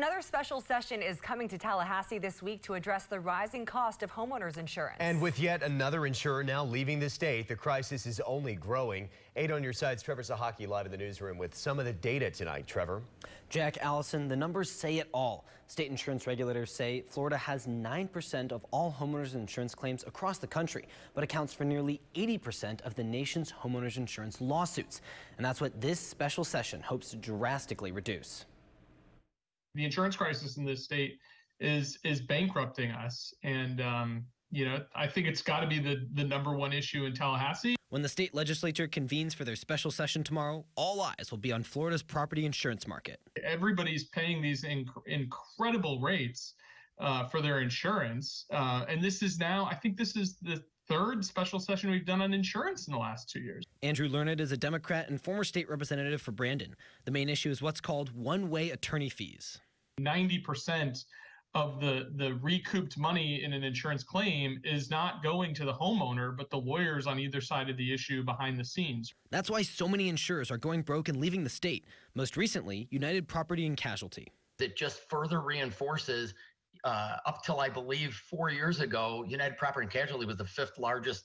Another special session is coming to Tallahassee this week to address the rising cost of homeowners insurance. And with yet another insurer now leaving the state, the crisis is only growing. Eight on your side's Trevor Sochocki live in the newsroom with some of the data tonight. Trevor. Jack Allison, the numbers say it all. State insurance regulators say Florida has 9% of all homeowners insurance claims across the country, but accounts for nearly 80% of the nation's homeowners insurance lawsuits. And that's what this special session hopes to drastically reduce the insurance crisis in this state is is bankrupting us. And um, you know i think it's got to be the the number one issue in tallahassee. When the state legislature convenes for their special session tomorrow all eyes will be on florida's property insurance market. Everybody's paying these inc- incredible rates uh, for their insurance uh, and this is now i think this is the third special session we've done on insurance in the last two years. Andrew Learned is a Democrat and former state representative for Brandon. The main issue is what's called one way attorney fees. 90% of the the recouped money in an insurance claim is not going to the homeowner but the lawyers on either side of the issue behind the scenes. That's why so many insurers are going broke and leaving the state. Most recently, United Property and Casualty. It just further reinforces uh, up till I believe four years ago, United Property and Casualty was the fifth largest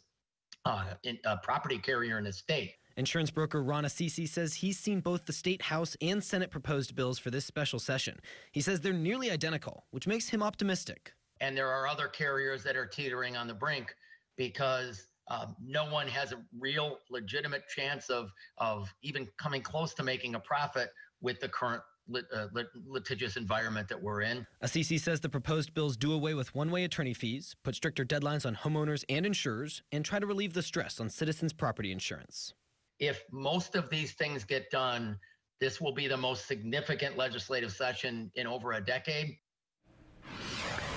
uh, in, uh, property carrier in the state. Insurance broker Ron Assisi says he's seen both the state House and Senate proposed bills for this special session. He says they're nearly identical, which makes him optimistic. And there are other carriers that are teetering on the brink because um, no one has a real legitimate chance of of even coming close to making a profit with the current lit, uh, lit, litigious environment that we're in. Assisi says the proposed bills do away with one way attorney fees, put stricter deadlines on homeowners and insurers, and try to relieve the stress on citizens' property insurance. If most of these things get done, this will be the most significant legislative session in over a decade.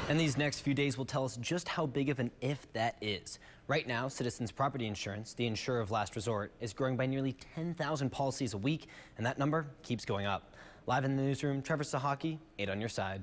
And these next few days will tell us just how big of an if that is. Right now, Citizens Property Insurance, the insurer of last resort, is growing by nearly 10,000 policies a week, and that number keeps going up. Live in the newsroom, Trevor Sochocki, 8 on your side.